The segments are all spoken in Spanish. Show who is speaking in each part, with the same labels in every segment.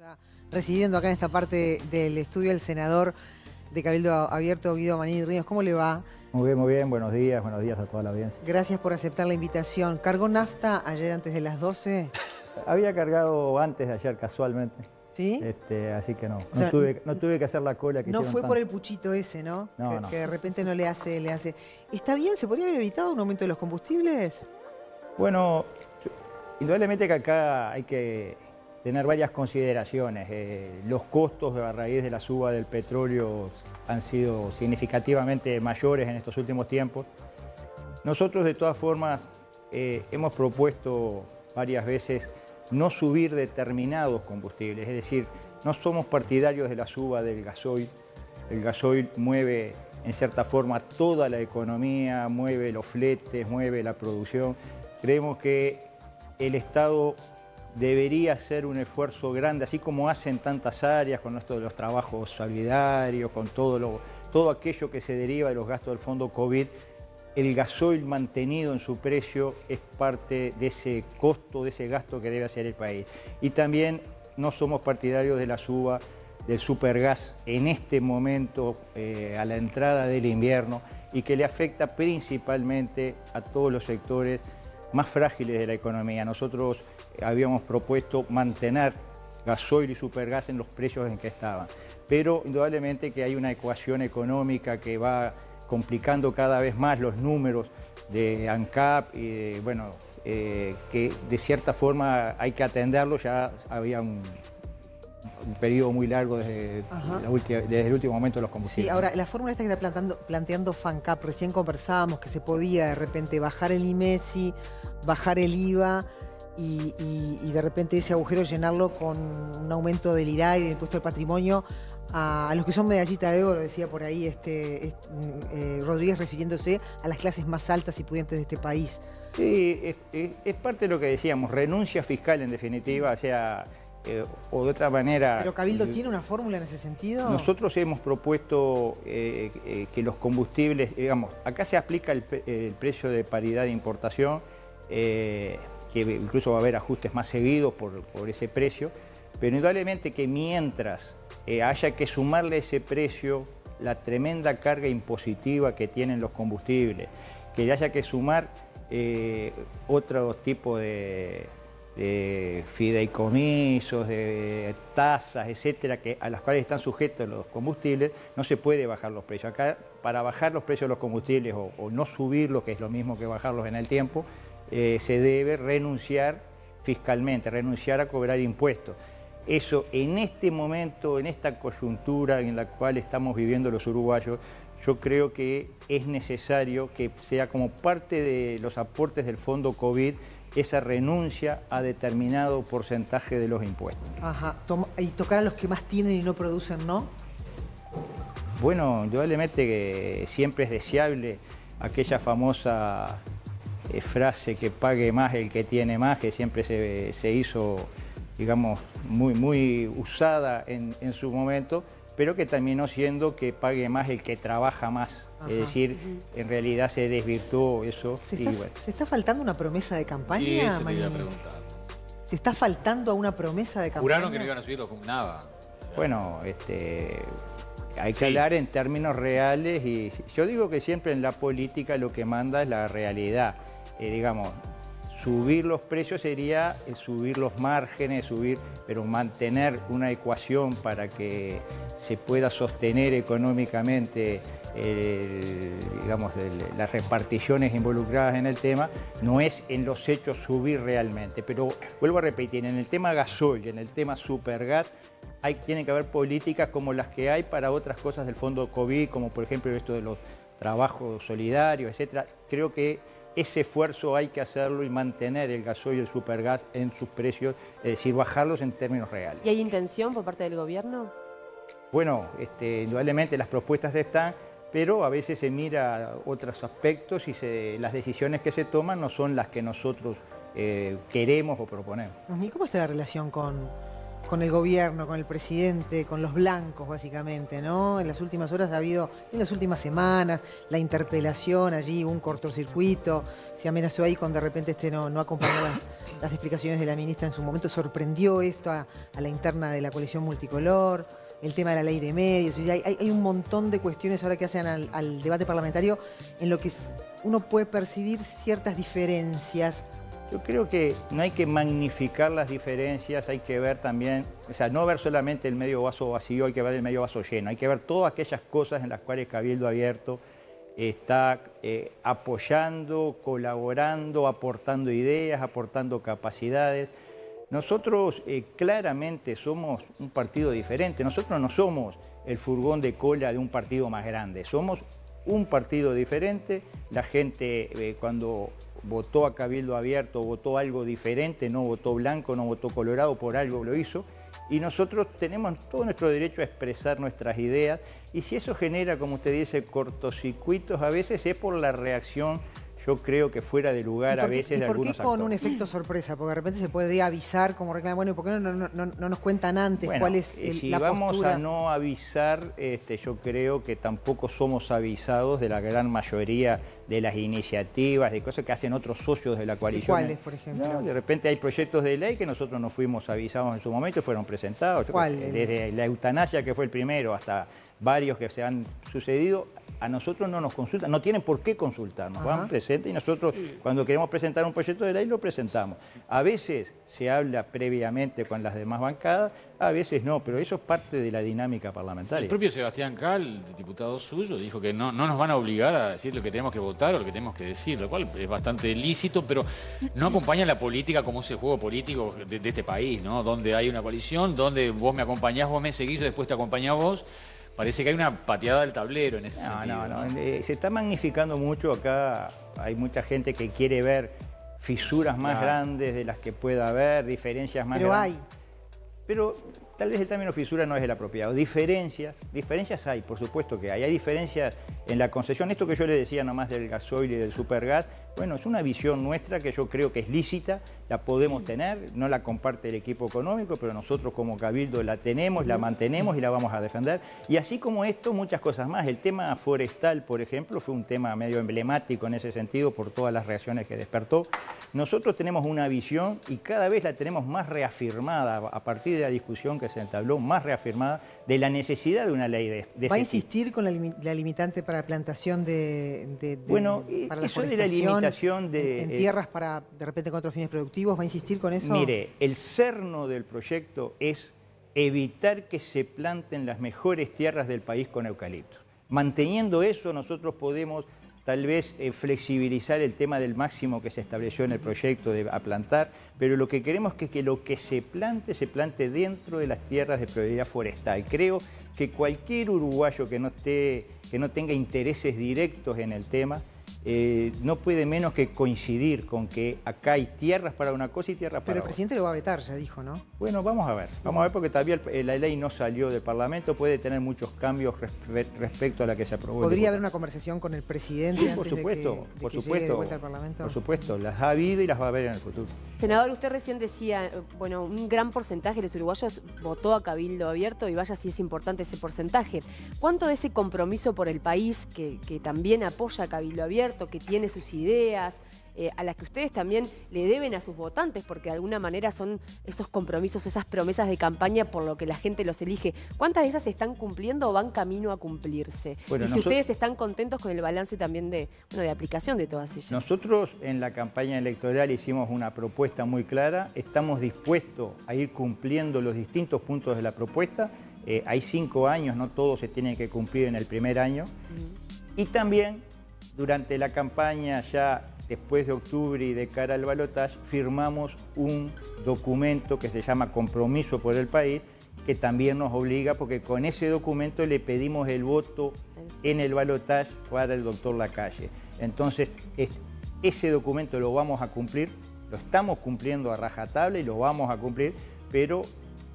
Speaker 1: Ya recibiendo acá en esta parte del estudio el senador de Cabildo Abierto, Guido Maní Ríos. ¿Cómo le va?
Speaker 2: Muy bien, muy bien. Buenos días, buenos días a toda la audiencia.
Speaker 1: Gracias por aceptar la invitación. ¿Cargó nafta ayer antes de las 12?
Speaker 2: Había cargado antes de ayer casualmente.
Speaker 1: ¿Sí?
Speaker 2: Este, así que no, no,
Speaker 1: sea,
Speaker 2: tuve, no tuve que hacer la cola que
Speaker 1: No fue por el puchito ese, ¿no?
Speaker 2: No,
Speaker 1: que,
Speaker 2: no.
Speaker 1: que de repente no le hace, le hace. ¿Está bien? ¿Se podría haber evitado un aumento de los combustibles?
Speaker 2: Bueno, yo- indudablemente que acá hay que tener varias consideraciones. Eh, los costos a raíz de la suba del petróleo han sido significativamente mayores en estos últimos tiempos. Nosotros, de todas formas, eh, hemos propuesto varias veces no subir determinados combustibles, es decir, no somos partidarios de la suba del gasoil. El gasoil mueve, en cierta forma, toda la economía, mueve los fletes, mueve la producción. Creemos que el Estado debería hacer un esfuerzo grande, así como hace en tantas áreas, con esto de los trabajos solidarios, con todo, lo, todo aquello que se deriva de los gastos del fondo COVID, el gasoil mantenido en su precio es parte de ese costo, de ese gasto que debe hacer el país. Y también no somos partidarios de la suba del supergas en este momento eh, a la entrada del invierno y que le afecta principalmente a todos los sectores más frágiles de la economía. Nosotros habíamos propuesto mantener gasoil y supergas en los precios en que estaban, pero indudablemente que hay una ecuación económica que va complicando cada vez más los números de ANCAP y de, bueno, eh, que de cierta forma hay que atenderlo, ya había un, un periodo muy largo desde,
Speaker 1: Ajá.
Speaker 2: la última- desde el último momento de los
Speaker 1: Sí,
Speaker 2: combustibles.
Speaker 1: ahora la fórmula esta que está planteando, planteando FANCAP, recién conversábamos que se podía de repente bajar el IMESI, bajar el IVA y, y- y de repente ese agujero llenarlo con un aumento del IRA y del impuesto al patrimonio a, a los que son medallita de oro, decía por ahí este, este, eh, Rodríguez refiriéndose a las clases más altas y pudientes de este país.
Speaker 2: Sí, es, es- es parte de lo que decíamos, renuncia fiscal en definitiva, o sea, eh, o de otra manera...
Speaker 1: ¿Pero Cabildo
Speaker 2: eh,
Speaker 1: tiene una fórmula en ese sentido?
Speaker 2: Nosotros hemos propuesto eh, eh, que los combustibles, digamos, acá se aplica el, precio de paridad de importación, que incluso va a haber ajustes más seguidos por, ese precio, pero indudablemente que mientras eh, haya que sumarle ese precio la tremenda carga impositiva que tienen los combustibles, que haya que sumar eh, otro tipo de, de fideicomisos, de tasas, etcétera, que, a las cuales están sujetos los combustibles, no se puede bajar los precios. Acá, para bajar los precios de los combustibles o, o no subirlos, que es lo mismo que bajarlos en el tiempo, eh, se debe renunciar fiscalmente, renunciar a cobrar impuestos. Eso en este momento, en esta coyuntura en la cual estamos viviendo los uruguayos, yo creo que es necesario que sea como parte de los aportes del fondo COVID esa renuncia a determinado porcentaje de los impuestos.
Speaker 1: Ajá, y tocar a los que más tienen y no producen, ¿no?
Speaker 2: Bueno, indudablemente que siempre es deseable aquella famosa eh, frase que pague más el que tiene más, que siempre se, se hizo, digamos, muy, muy usada en, en su momento, pero que terminó siendo que pague más el que trabaja más.
Speaker 1: Ajá.
Speaker 2: Es decir, en realidad se desvirtuó eso.
Speaker 1: ¿Se
Speaker 2: y
Speaker 1: está,
Speaker 2: bueno.
Speaker 1: se está faltando una promesa de campaña,
Speaker 3: Y eso te iba a preguntar.
Speaker 1: ¿Se está faltando a una promesa de campaña?
Speaker 3: Juraron que no iban a subir los nada.
Speaker 2: Bueno, este, hay que
Speaker 3: Sí.
Speaker 2: hablar en términos reales y yo digo que siempre en la política lo que manda es la realidad. Eh, digamos, subir los precios sería eh, subir los márgenes, subir, pero mantener una ecuación para que se pueda sostener económicamente digamos, las reparticiones involucradas en el tema, no es en los hechos subir realmente. Pero vuelvo a repetir, en el tema gasoil, en el tema supergas, hay, tienen que haber políticas como las que hay para otras cosas del fondo COVID, como por ejemplo esto de los trabajos solidarios, etcétera. Creo que ese esfuerzo hay que hacerlo y mantener el gasoil y el supergas en sus precios, es decir, bajarlos en términos reales.
Speaker 4: ¿Y hay intención por parte del gobierno?
Speaker 2: Bueno, este, indudablemente las propuestas están, pero a veces se mira otros aspectos y se- las decisiones que se toman no son las que nosotros eh, queremos o proponemos.
Speaker 1: ¿Y cómo está la relación con, con el gobierno, con el presidente, con los blancos básicamente, ¿no? En las últimas horas ha habido, en las últimas semanas, la interpelación allí, un cortocircuito, se amenazó ahí con de repente este no, acompañó las, explicaciones de la ministra en su momento, sorprendió esto a, la interna de la coalición multicolor, el tema de la ley de medios, hay, un montón de cuestiones ahora que hacen al debate parlamentario en lo que uno puede percibir ciertas diferencias
Speaker 2: yo creo que no hay que magnificar las diferencias, hay que ver también, o sea, no ver solamente el medio vaso vacío, hay que ver el medio vaso lleno, hay que ver todas aquellas cosas en las cuales Cabildo Abierto está eh, apoyando, colaborando, aportando ideas, aportando capacidades. Nosotros eh, claramente somos un partido diferente, nosotros no somos el furgón de cola de un partido más grande, somos un partido diferente, la gente eh, cuando votó a Cabildo Abierto, votó algo diferente, no votó blanco, no votó colorado, por algo lo hizo. Y nosotros tenemos todo nuestro derecho a expresar nuestras ideas y si eso genera, como usted dice, cortocircuitos, a veces es por la reacción yo creo que fuera de lugar a veces de algunos
Speaker 1: ¿Por qué con un efecto sorpresa? Porque de repente se puede avisar como reclama, bueno, ¿y por qué no, no, nos cuentan antes cuál es
Speaker 2: el, si vamos a no avisar, este, yo creo que tampoco somos avisados de la gran mayoría de las iniciativas, de cosas que hacen otros socios de la coalición.
Speaker 1: ¿Cuáles, por ejemplo?
Speaker 2: de repente hay proyectos de ley que nosotros no fuimos avisados en su momento y fueron presentados.
Speaker 1: ¿Cuáles?
Speaker 2: Desde la eutanasia, que fue el primero, hasta varios que se han sucedido, a nosotros no nos consultan, no tienen por qué consultarnos, van presentes y nosotros cuando queremos presentar un proyecto de ley lo presentamos. A veces se habla previamente con las demás bancadas, a veces no, pero eso es parte de la dinámica parlamentaria.
Speaker 3: El propio Sebastián Cal, diputado suyo, dijo que no, no nos van a obligar a decir lo que tenemos que votar o lo que tenemos que decir, lo cual es bastante lícito, pero no acompaña la política como ese juego político de, de este país, ¿no? Donde hay una coalición, donde vos me acompañás, vos me seguís, yo después te acompañás vos. Parece que hay una pateada del tablero en ese sentido. No, no,
Speaker 2: eh, se está magnificando mucho acá. Hay mucha gente que quiere ver fisuras más grandes de las que pueda haber, diferencias más grandes.
Speaker 1: Pero
Speaker 2: hay. Pero Tal vez el término fisura no es el apropiado. Diferencias, diferencias hay, por supuesto que hay. Hay diferencias en la concesión. Esto que yo le decía nomás del gasoil y del supergas, bueno, es una visión nuestra que yo creo que es lícita, la podemos tener, no la comparte el equipo económico, pero nosotros como Cabildo la tenemos, la mantenemos y la vamos a defender. Y así como esto, muchas cosas más. El tema forestal, por ejemplo, fue un tema medio emblemático en ese sentido por todas las reacciones que despertó. Nosotros tenemos una visión y cada vez la tenemos más reafirmada a partir de la discusión que se entabló más reafirmada de la necesidad de una ley de, de
Speaker 1: ¿Va a insistir con la, limitante para plantación de,
Speaker 2: Bueno, eso de la limitación de...
Speaker 1: En, eh, tierras para, de repente, con otros fines productivos, ¿va a insistir con eso?
Speaker 2: Mire, el cerno del proyecto es evitar que se planten las mejores tierras del país con eucalipto. Manteniendo eso, nosotros podemos tal vez eh, flexibilizar el tema del máximo que se estableció en el proyecto de a plantar, pero lo que queremos es que lo que se plante, se plante dentro de las tierras de prioridad forestal. Creo que cualquier uruguayo que no, esté, que no tenga intereses directos en el tema, eh, no puede menos que coincidir con que acá hay tierras para una cosa y tierras
Speaker 1: para
Speaker 2: otra.
Speaker 1: Pero el presidente lo va a vetar, ya dijo, ¿no?
Speaker 2: Bueno, vamos a ver. Vamos a ver porque todavía la ley no salió del Parlamento, puede tener muchos cambios respecto a la que se aprobó.
Speaker 1: ¿Podría haber una conversación con el presidente
Speaker 2: sí, por supuesto, por supuesto, Parlamento? Por supuesto, las ha habido y las va a haber en el futuro.
Speaker 4: Senador, usted recién decía, eh, bueno, un gran porcentaje de los uruguayos votó a Cabildo Abierto y vaya si es importante ese porcentaje. ¿Cuánto de ese compromiso por el país que, que también apoya a Cabildo Abierto que tiene sus ideas, eh, a las que ustedes también le deben a sus votantes, porque de alguna manera son esos compromisos, esas promesas de campaña por lo que la gente los elige. ¿Cuántas de esas se están cumpliendo o van camino a cumplirse? y si ustedes están contentos con el balance también de, de aplicación de todas ellas.
Speaker 2: Nosotros en la campaña electoral hicimos una propuesta muy clara, estamos dispuestos a ir cumpliendo los distintos puntos de la propuesta. Eh, hay cinco años, no todo se tiene que cumplir en el primer año. Y también durante la campaña, ya después de octubre y de cara al balotaje, firmamos un documento que se llama Compromiso por el País, que también nos obliga, porque con ese documento le pedimos el voto en el balotaje para el doctor Lacalle. Entonces, ese documento lo vamos a cumplir, lo estamos cumpliendo a rajatabla y lo vamos a cumplir, pero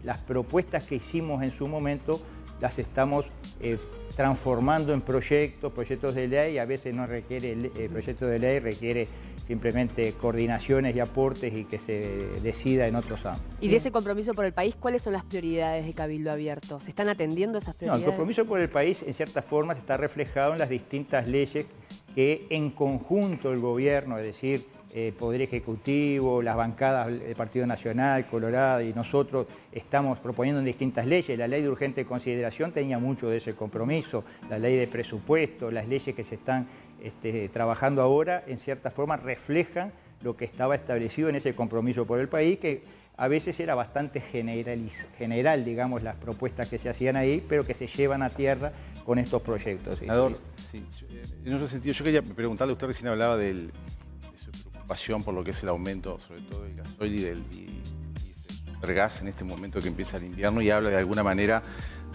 Speaker 2: las propuestas que hicimos en su momento las estamos eh, transformando en proyectos, proyectos de ley, a veces no requiere, el, proyecto de ley requiere simplemente coordinaciones y aportes y que se decida en otros ámbitos.
Speaker 4: Y de ese compromiso por el país, ¿cuáles son las prioridades de Cabildo Abierto? ¿Se están atendiendo esas prioridades?
Speaker 2: No, el compromiso por el país en cierta forma está reflejado en las distintas leyes que en conjunto el gobierno, es decir, el Poder Ejecutivo, las bancadas del Partido Nacional, Colorado y nosotros estamos proponiendo en distintas leyes. La ley de urgente consideración tenía mucho de ese compromiso, la ley de presupuesto, las leyes que se están este, trabajando ahora, en cierta forma reflejan lo que estaba establecido en ese compromiso por el país, que a veces era bastante general, digamos, las propuestas que se hacían ahí, pero que se llevan a tierra con estos proyectos.
Speaker 5: Sí, en otro sentido, yo quería preguntarle, usted recién hablaba del, pasión por lo que es el aumento, sobre todo del gasoil y del, gas en este momento que empieza el invierno y habla de alguna manera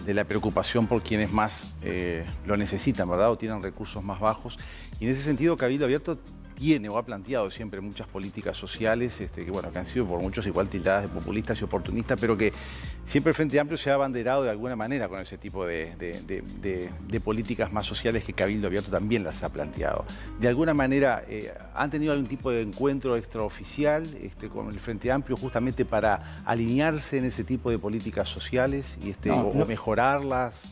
Speaker 5: de la preocupación por quienes más eh, lo necesitan, ¿verdad? O tienen recursos más bajos. Y en ese sentido, Cabildo Abierto tiene o ha planteado siempre muchas políticas sociales este, que, bueno, que han sido por muchos igual tildadas de populistas y oportunistas, pero que siempre el Frente Amplio se ha abanderado de alguna manera con ese tipo de, políticas más sociales que Cabildo Abierto también las ha planteado. De alguna manera, eh, ¿han tenido algún tipo de encuentro extraoficial este, con el Frente Amplio justamente para alinearse en ese tipo de políticas sociales y este, o mejorarlas?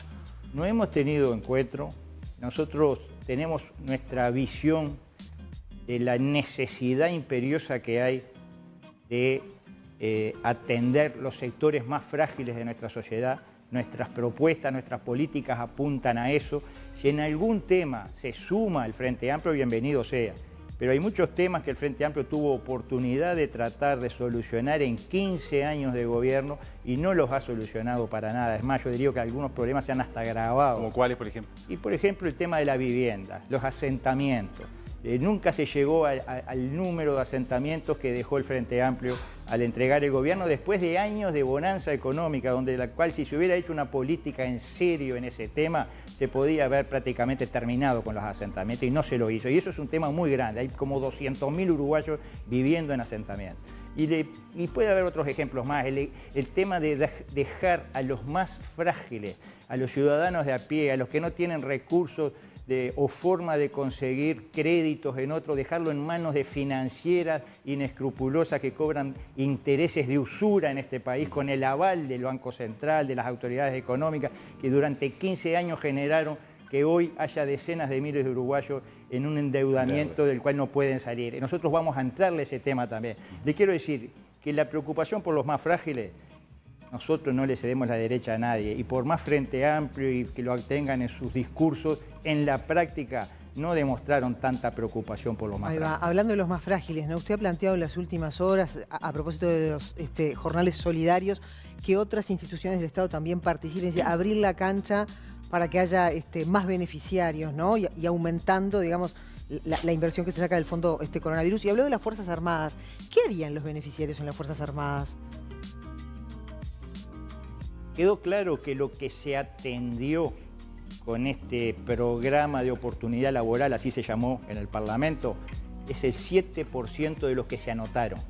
Speaker 2: No hemos tenido encuentro. Nosotros tenemos nuestra visión de la necesidad imperiosa que hay de eh, atender los sectores más frágiles de nuestra sociedad. Nuestras propuestas, nuestras políticas apuntan a eso. Si en algún tema se suma el Frente Amplio, bienvenido sea pero hay muchos temas que el Frente Amplio tuvo oportunidad de tratar de solucionar en 15 años de gobierno y no los ha solucionado para nada. Es más, yo diría que algunos problemas se han hasta agravado.
Speaker 5: ¿Como cuáles, por ejemplo?
Speaker 2: Y por ejemplo el tema de la vivienda, los asentamientos. Eh, nunca se llegó al número de asentamientos que dejó el Frente Amplio al entregar el gobierno después de años de bonanza económica, donde la cual si se hubiera hecho una política en serio en ese tema, se podía haber prácticamente terminado con los asentamientos y no se lo hizo. Y eso es un tema muy grande, hay como 200.000 uruguayos viviendo en asentamientos. Y, puede haber otros ejemplos más. el, tema de dejar a los más frágiles, a los ciudadanos de a pie, a los que no tienen recursos o forma de conseguir créditos en otro, dejarlo en manos de financieras inescrupulosas que cobran intereses de usura en este país con el aval del Banco Central, de las autoridades económicas, que durante 15 años generaron que hoy haya decenas de miles de uruguayos en un endeudamiento del cual no pueden salir. Nosotros vamos a entrarle ese tema también. Le quiero decir que la preocupación por los más frágiles nosotros no le cedemos la derecha a nadie y por más frente amplio y que lo tengan en sus discursos, en la práctica no demostraron tanta preocupación por los más frágiles.
Speaker 1: Hablando de los más frágiles, ¿no? usted ha planteado en las últimas horas, a, propósito de los este, jornales solidarios, que otras instituciones del Estado también participen, abrir la cancha para que haya este, más beneficiarios ¿no? y, aumentando, digamos, la, inversión que se saca del fondo este coronavirus. Y habló de las Fuerzas Armadas. ¿Qué harían los beneficiarios en las Fuerzas Armadas?
Speaker 2: Quedó claro que lo que se atendió con este programa de oportunidad laboral, así se llamó en el Parlamento, es el 7% de los que se anotaron.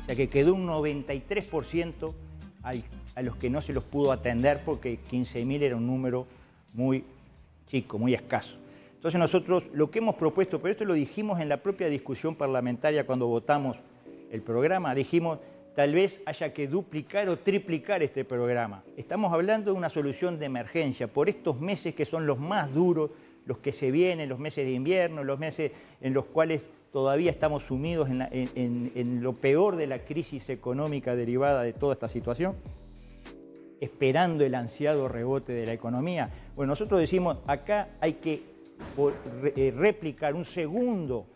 Speaker 2: O sea que quedó un 93% a los que no se los pudo atender porque 15.000 era un número muy chico, muy escaso. Entonces nosotros lo que hemos propuesto, pero esto lo dijimos en la propia discusión parlamentaria cuando votamos el programa, dijimos tal vez haya que duplicar o triplicar este programa. Estamos hablando de una solución de emergencia por estos meses que son los más duros, los que se vienen, los meses de invierno, los meses en los cuales todavía estamos sumidos en, lo peor de la crisis económica derivada de toda esta situación, esperando el ansiado rebote de la economía. Bueno, nosotros decimos, acá hay que eh, replicar un segundo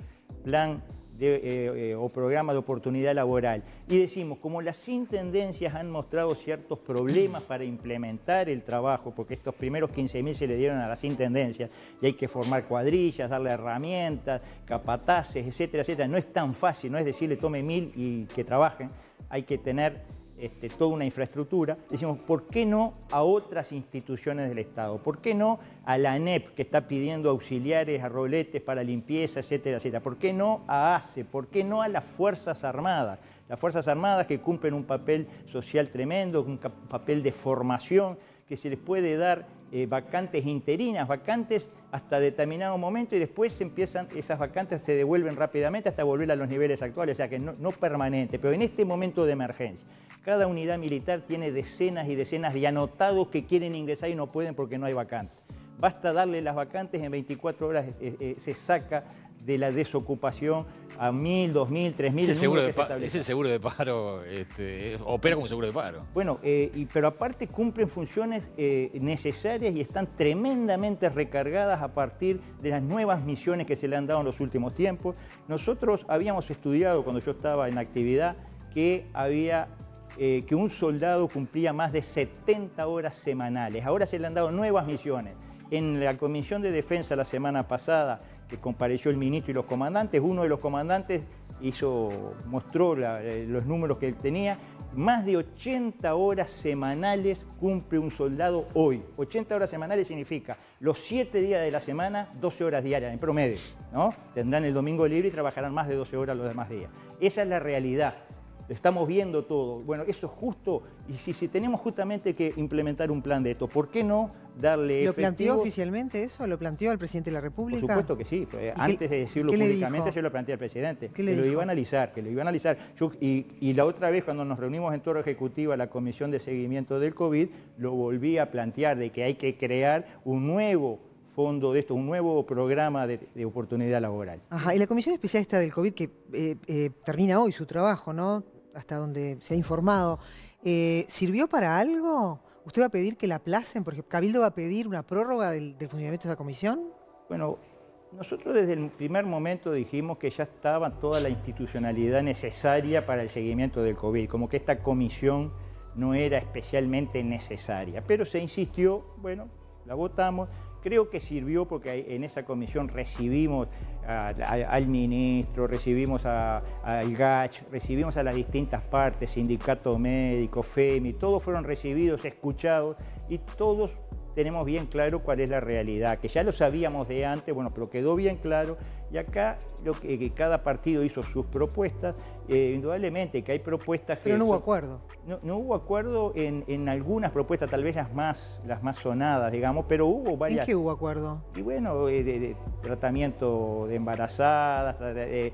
Speaker 2: plan eh, eh, o programa de oportunidad laboral. Y decimos, como las intendencias han mostrado ciertos problemas para implementar el trabajo, porque estos primeros 15.000 se le dieron a las intendencias, y hay que formar cuadrillas, darle herramientas, capataces, etcétera, etcétera. No es tan fácil, no es decirle tome mil y que trabajen, hay que tener este, toda una infraestructura, decimos, ¿por qué no a otras instituciones del Estado? ¿Por qué no a la ANEP, que está pidiendo auxiliares a roletes para limpieza, etcétera, etcétera? ¿Por qué no a ACE? ¿Por qué no a las Fuerzas Armadas? Las Fuerzas Armadas que cumplen un papel social tremendo, un papel de formación que se les puede dar eh, vacantes interinas, vacantes hasta determinado momento y después empiezan, esas vacantes se devuelven rápidamente hasta volver a los niveles actuales, o sea que no, permanente, pero en este momento de emergencia. Cada unidad militar tiene decenas y decenas de anotados que quieren ingresar y no pueden porque no hay vacantes. Basta darle las vacantes, en 24 horas eh, eh, se saca de la desocupación a mil, dos mil, tres mil.
Speaker 3: Es el seguro de, es el seguro de paro, este, opera como seguro de paro.
Speaker 2: Bueno, eh, y, pero aparte cumplen funciones necesarias y están tremendamente recargadas a partir de las nuevas misiones que se le han dado en los últimos tiempos. Nosotros habíamos estudiado cuando yo estaba en actividad que había que un soldado cumplía más de 70 horas semanales. Ahora se le han dado nuevas misiones. En la Comisión de Defensa la semana pasada, que compareció el ministro y los comandantes, uno de los comandantes hizo, mostró eh, los números que él tenía. Más de 80 horas semanales cumple un soldado hoy. 80 horas semanales significa los 7 días de la semana, 12 horas diarias en promedio. ¿no? Tendrán el domingo libre y trabajarán más de 12 horas los demás días. Esa es la realidad estamos viendo todo. Bueno, eso es justo, y si, tenemos justamente que implementar un plan de esto, ¿por qué no darle
Speaker 1: ¿Lo planteó oficialmente eso? ¿Lo planteó al presidente de la República?
Speaker 2: Por supuesto que sí. Pues, antes de decirlo públicamente, yo lo planteé al presidente. que lo iba a analizar, que lo iba a analizar. y, la otra vez, cuando nos reunimos en Torre Ejecutiva, la Comisión de Seguimiento del COVID, lo volví a plantear de que hay que crear un nuevo fondo de esto, un nuevo programa de, oportunidad laboral.
Speaker 1: Ajá, y la Comisión Especial esta del COVID que eh, eh, termina hoy su trabajo, ¿no? Hasta donde se ha informado, eh, ¿sirvió para algo? ¿Usted va a pedir que la aplacen? Porque Cabildo va a pedir una prórroga del, funcionamiento de esa comisión.
Speaker 2: Bueno, nosotros desde el primer momento dijimos que ya estaba toda la institucionalidad necesaria para el seguimiento del COVID, como que esta comisión no era especialmente necesaria, pero se insistió, bueno, la votamos Creo que sirvió porque en esa comisión recibimos al ministro, recibimos al GACH, recibimos a las distintas partes, sindicato médico, FEMI, todos fueron recibidos, escuchados y todos tenemos bien claro cuál es la realidad, que ya lo sabíamos de antes, bueno, pero quedó bien claro y acá lo que, cada partido hizo sus propuestas, eh, indudablemente que hay propuestas que...
Speaker 1: Pero no hubo acuerdo.
Speaker 2: No, hubo acuerdo en, algunas propuestas, tal vez las más, las más sonadas, digamos, pero hubo varias...
Speaker 1: ¿En qué hubo acuerdo?
Speaker 2: Y bueno, eh, de, tratamiento de embarazadas, eh,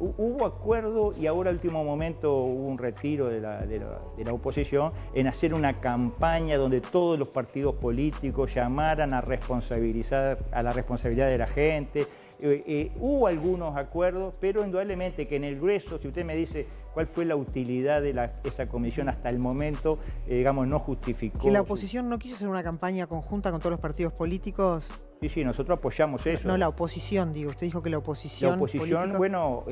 Speaker 2: hubo acuerdo y ahora, último momento, hubo un retiro de la, de la oposición en hacer una campaña donde todos los partidos políticos llamaran a responsabilizar, a la responsabilidad de la gente, eh, eh, hubo algunos acuerdos, pero indudablemente que en el grueso, si usted me dice cuál fue la utilidad de esa comisión hasta el momento, eh, digamos, no justificó.
Speaker 1: ¿Que la oposición no quiso hacer una campaña conjunta con todos los partidos políticos?
Speaker 2: Sí, sí, nosotros apoyamos eso.
Speaker 1: No, la oposición, digo. Usted dijo que la oposición.
Speaker 2: La oposición, bueno,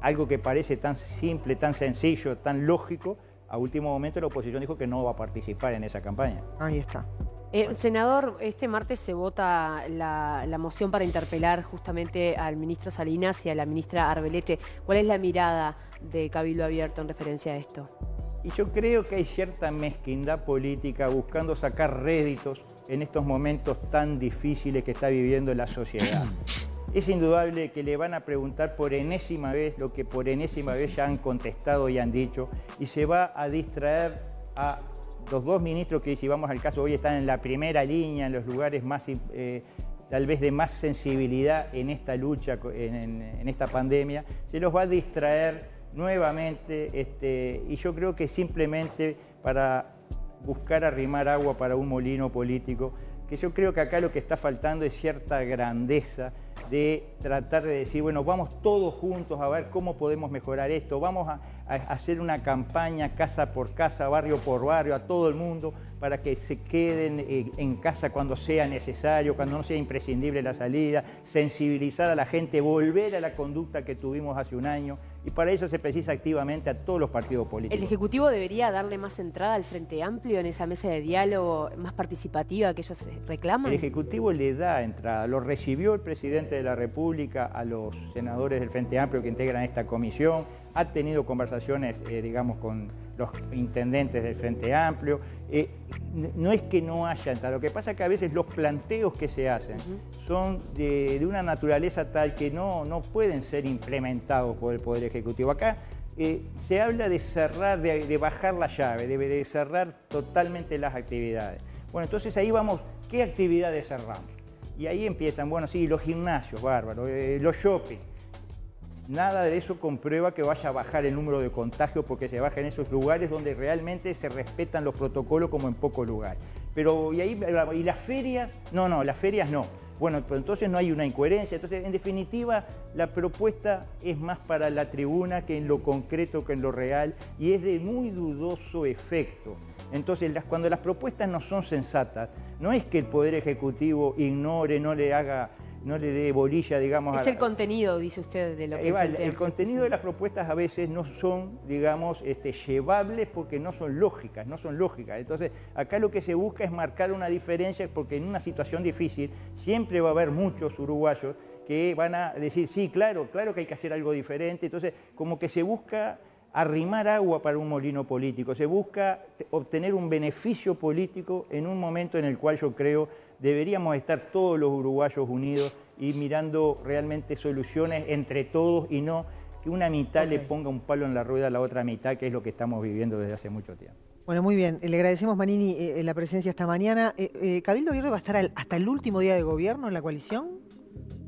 Speaker 2: algo que parece tan simple, tan sencillo, tan lógico, a último momento la oposición dijo que no va a participar en esa campaña.
Speaker 1: Ahí está.
Speaker 4: Eh, senador, este martes se vota la, moción para interpelar justamente al ministro Salinas y a la ministra Arbeleche. ¿Cuál es la mirada de Cabildo Abierto en referencia a esto?
Speaker 2: Y yo creo que hay cierta mezquindad política buscando sacar réditos en estos momentos tan difíciles que está viviendo la sociedad. Es indudable que le van a preguntar por enésima vez lo que por enésima vez ya han contestado y han dicho y se va a distraer a los dos ministros que, si vamos al caso, hoy están en la primera línea, en los lugares más, eh, tal vez de más sensibilidad en esta lucha, en, esta pandemia, se los va a distraer nuevamente este, y yo creo que simplemente para buscar arrimar agua para un molino político, que yo creo que acá lo que está faltando es cierta grandeza de tratar de decir, bueno, vamos todos juntos a ver cómo podemos mejorar esto, vamos a, hacer una campaña casa por casa, barrio por barrio, a todo el mundo, para que se queden eh, en casa cuando sea necesario, cuando no sea imprescindible la salida, sensibilizar a la gente, volver a la conducta que tuvimos hace un año. Y para eso se precisa activamente a todos los partidos políticos.
Speaker 4: ¿El Ejecutivo debería darle más entrada al Frente Amplio en esa mesa de diálogo más participativa que ellos reclaman?
Speaker 2: El Ejecutivo le da entrada. Lo recibió el presidente de la República a los senadores del Frente Amplio que integran esta comisión. Ha tenido conversaciones, eh, digamos, con los intendentes del Frente Amplio. Eh, no es que no haya entrada, lo que pasa es que a veces los planteos que se hacen son de, una naturaleza tal que no, no pueden ser implementados por el Poder Ejecutivo. Acá eh, se habla de cerrar, de, bajar la llave, de, de cerrar totalmente las actividades. Bueno, entonces ahí vamos, ¿qué actividades cerramos? Y ahí empiezan, bueno, sí, los gimnasios, bárbaro, eh, los shopping. Nada de eso comprueba que vaya a bajar el número de contagios porque se baja en esos lugares donde realmente se respetan los protocolos como en pocos lugares. Pero, ¿y ahí, y las ferias? No, no, las ferias no. Bueno, pero entonces no hay una incoherencia. Entonces, en definitiva, la propuesta es más para la tribuna que en lo concreto, que en lo real, y es de muy dudoso efecto. Entonces, cuando las propuestas no son sensatas, no es que el Poder Ejecutivo ignore, no le haga no le dé bolilla, digamos...
Speaker 4: Es el contenido, dice usted, de lo que...
Speaker 2: el, el contenido de las propuestas a veces no son, digamos, este, llevables porque no son lógicas, no son lógicas. Entonces, acá lo que se busca es marcar una diferencia porque en una situación difícil siempre va a haber muchos uruguayos que van a decir, sí, claro, claro que hay que hacer algo diferente. Entonces, como que se busca arrimar agua para un molino político, se busca obtener un beneficio político en un momento en el cual yo creo deberíamos estar todos los uruguayos unidos y mirando realmente soluciones entre todos y no que una mitad le ponga un palo en la rueda a la otra mitad, que es lo que estamos viviendo desde hace mucho tiempo.
Speaker 1: Bueno, muy bien. Le agradecemos, Manini, eh, la presencia esta mañana. Eh, eh, ¿Cabildo Verde va a estar hasta el último día de gobierno en la coalición?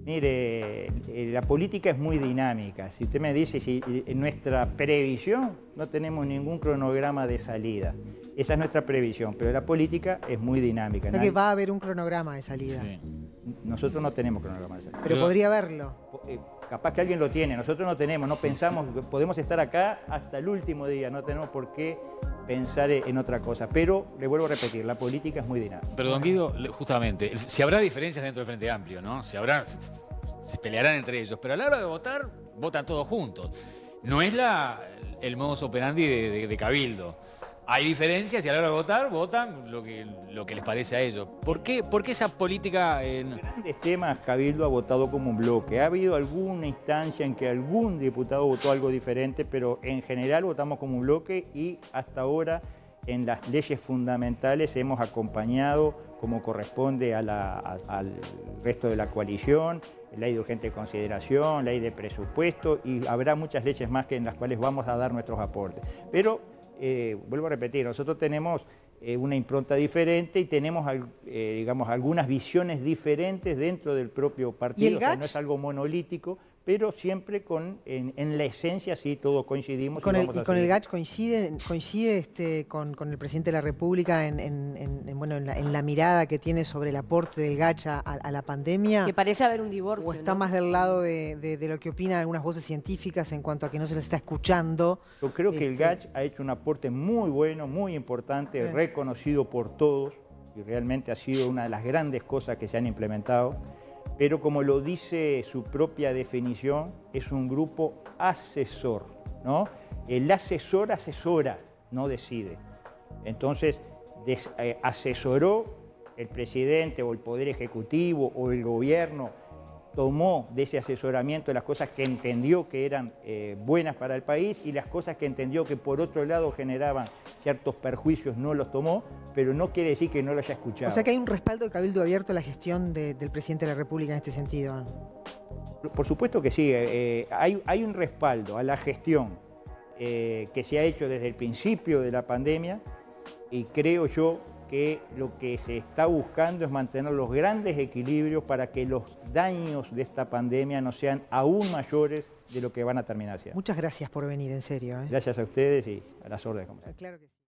Speaker 2: Mire, eh, la política es muy dinámica. Si usted me dice si en nuestra previsión no tenemos ningún cronograma de salida. Esa es nuestra previsión, pero la política es muy dinámica.
Speaker 1: O sea que va a haber un cronograma de salida.
Speaker 2: Nosotros no tenemos cronograma de salida.
Speaker 1: Pero, podría haberlo.
Speaker 2: Eh, capaz que alguien lo tiene, nosotros no tenemos, no pensamos, podemos estar acá hasta el último día, no tenemos por qué pensar en otra cosa. Pero, le vuelvo a repetir, la política es muy dinámica.
Speaker 3: Pero, don Guido, justamente, si habrá diferencias dentro del Frente Amplio, ¿no? Si habrá, se pelearán entre ellos, pero a la hora de votar, votan todos juntos. No es la, el modus operandi de Cabildo hay diferencias y a la hora de votar votan lo que, lo que les parece a ellos. ¿Por qué, por qué esa política en
Speaker 2: grandes temas Cabildo ha votado como un bloque? Ha habido alguna instancia en que algún diputado votó algo diferente, pero en general votamos como un bloque y hasta ahora en las leyes fundamentales hemos acompañado como corresponde al resto de la coalición, ley de urgente consideración, ley de presupuesto y habrá muchas leyes más que en las cuales vamos a dar nuestros aportes. Pero eh, vuelvo a repetir, nosotros tenemos eh, una impronta diferente y tenemos, eh, digamos, algunas visiones diferentes dentro del propio partido, o sea, no es algo monolítico, pero siempre con, en, la esencia sí todos coincidimos.
Speaker 1: ¿Y con, el, con el GACH coincide, coincide este, con, el presidente de la República en, bueno, en la, mirada que tiene sobre el aporte del GACH a, la pandemia?
Speaker 4: Que parece haber un divorcio.
Speaker 1: ¿O está más del lado de, lo que opinan algunas voces científicas en cuanto a que no se les está escuchando?
Speaker 2: Yo creo que el este, GACH ha hecho un aporte muy bueno, muy importante, reconocido por todos y realmente ha sido una de las grandes cosas que se han implementado pero como lo dice su propia definición, es un grupo asesor, ¿no? El asesor asesora, no decide. Entonces, eh, asesoró el presidente o el Poder Ejecutivo o el gobierno tomó de ese asesoramiento las cosas que entendió que eran eh, buenas para el país y las cosas que entendió que por otro lado generaban ciertos perjuicios no los tomó, pero no quiere decir que no lo haya escuchado.
Speaker 1: O sea que hay un respaldo de Cabildo Abierto a la gestión del presidente de la República en este sentido.
Speaker 2: Por supuesto que sí, eh, eh, hay, hay, un respaldo a la gestión que se ha hecho desde el principio de la pandemia y creo yo que lo que se está buscando es mantener los grandes equilibrios para que los daños de esta pandemia no sean aún mayores de lo que van a terminar siendo.
Speaker 1: Muchas gracias por venir, en serio. ¿eh?
Speaker 2: Gracias a ustedes y a las órdenes.
Speaker 1: Claro que sí.